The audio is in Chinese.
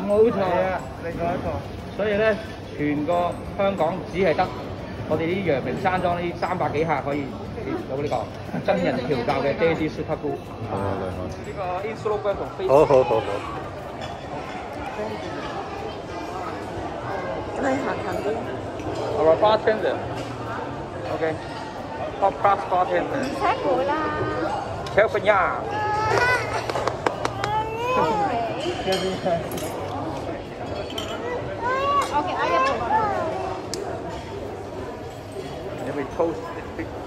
冇錯啊，另外一個。所以咧，全個香港只係得我哋啲陽明山莊呢三百幾客可以有呢個 真人調教嘅爹哋雪克菇。好好好。呢個 Instagram 同 Facebook。好好好好。你行近啲。Our bartender. OK. Top class bartender. 唔使攰啦。California. 我 post this picture.